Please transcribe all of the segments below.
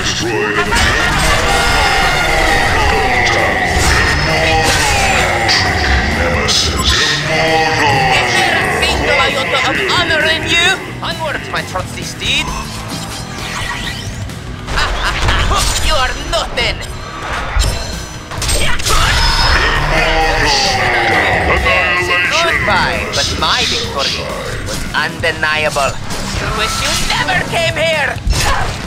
destroyed a single iota of honor in you? Onwards, my trusty steed. you are nothing. But my victory was undeniable. You wish you never came here.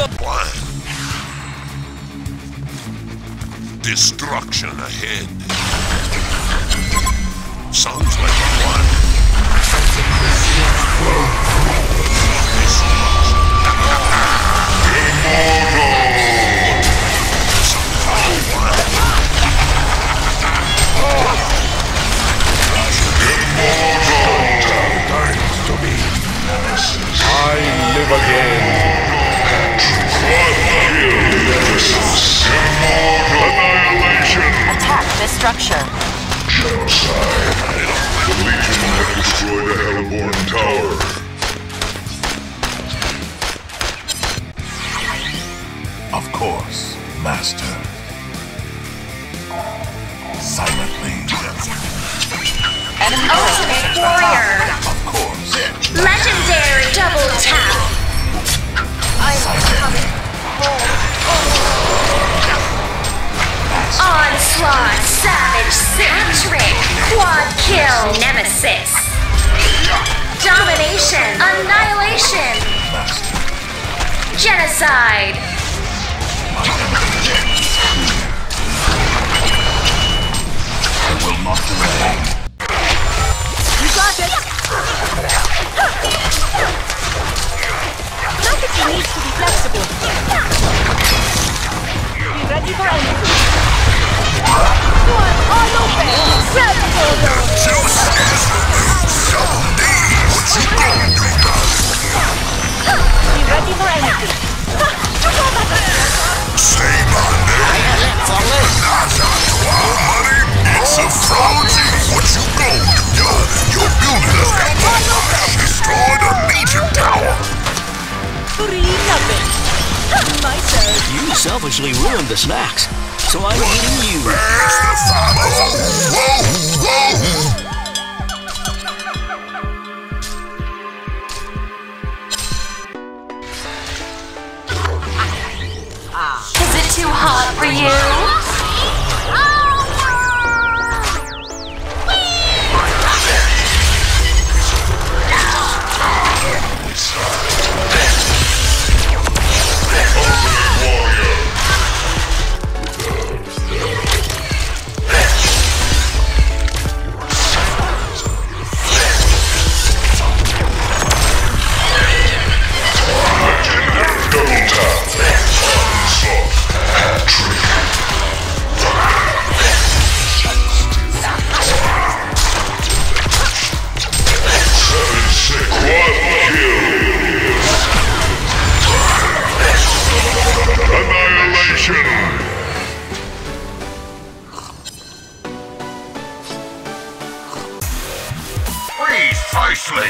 Go. Plan. Destruction ahead. Sounds like a plan. Structure. Genocide. The Legion have destroyed a Hellbourne tower. Of course, Master. Silently. Enemy Ultimate Warrior. Of course. Legendary double tap. I'm coming. Onslaught, Savage, Centric, Quad Kill, Nemesis. Domination, Annihilation, Genocide. I will not delay. You got it! Selfishly ruined the snacks, so I'm eating you. Is it too hot for you? Kinky.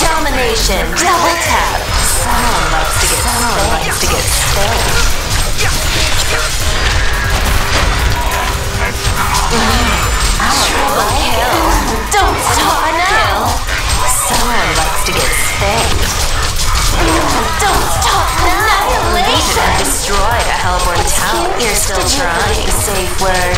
Domination. Double tap. Someone to get Someone likes to get kill. Mm-hmm. Don't stop kill. Someone Don't stop Annihilation. have destroyed a Hellbourne tower. You're still trying. To safe word.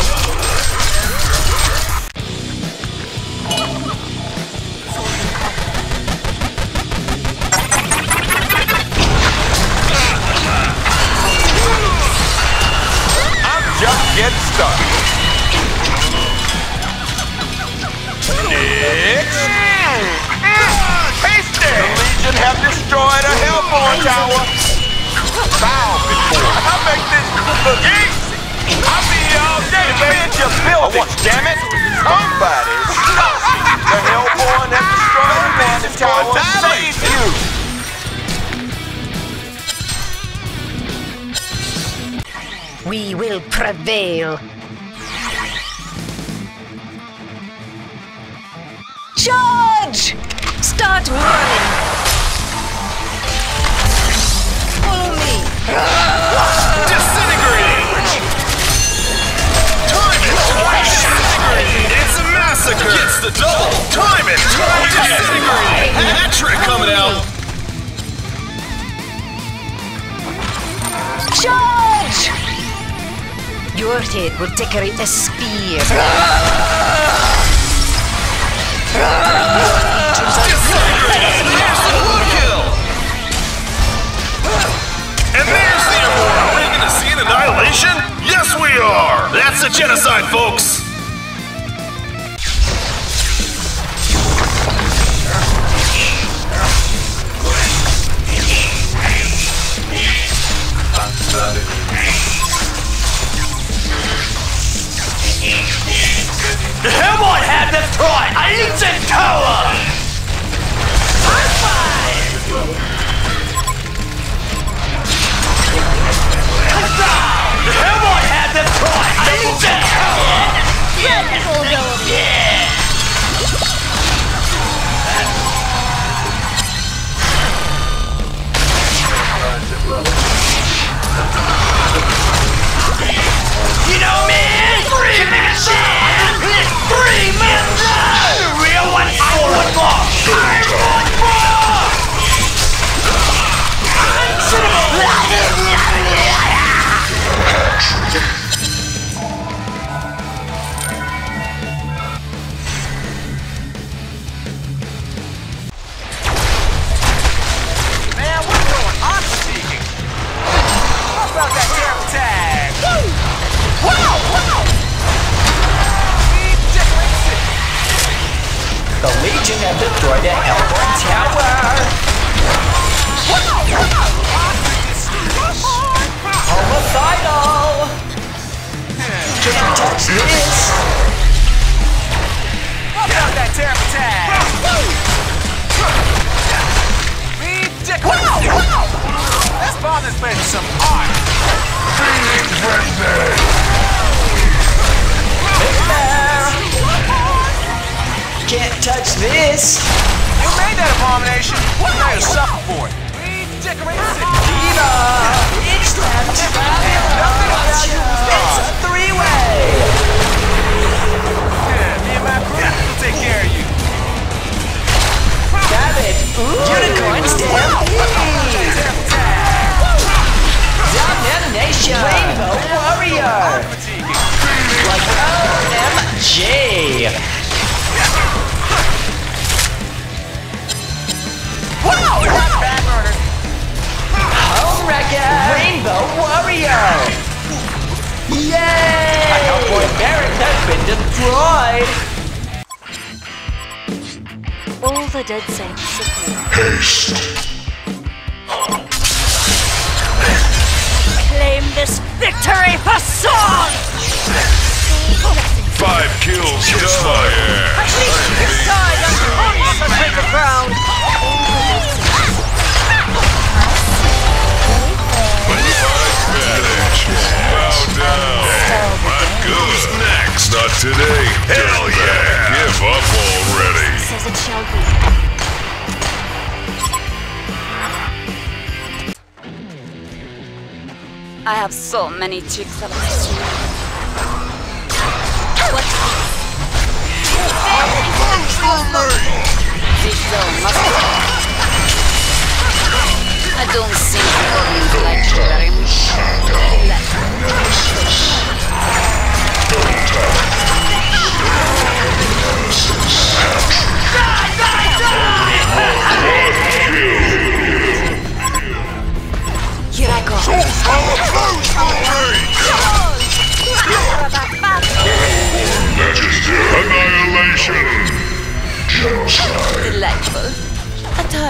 I'm just getting started. Have destroyed a Hellbourne tower. Bow before. I make this look easy. I'll be here all day to defend your building, damn it. Somebody. the Hellbourne have destroyed a Bandit tower. Save you. We will prevail. The double! Time it! Time Disintegrating! Hat trick coming out! Charge! Your head will decorate the spear. Disintegrating! There's the blue kill! And there's the Immortal! Are we gonna see an annihilation? Yes, we are! That's a genocide, folks! Destroyed ancient tower! Hellbourne had destroyed ancient tower! You Destroyed a Hellbourne tower! Homicidal! Can't touch this! Touch this! You made that abomination! Now you suffer for it! Redecorate the city! Diva! It's time to It's a three-way! Yeah, me and my crew will take care of you! Savage! Unicorn Stampede! Yay! Hellbourne Barracks has been destroyed! All the dead saints support. Haste. Claim this victory for song! Five kills, kiss I have so many tricks up my sleeve. What? I don't think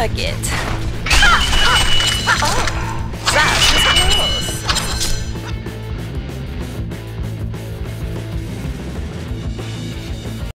A target. Oh, that is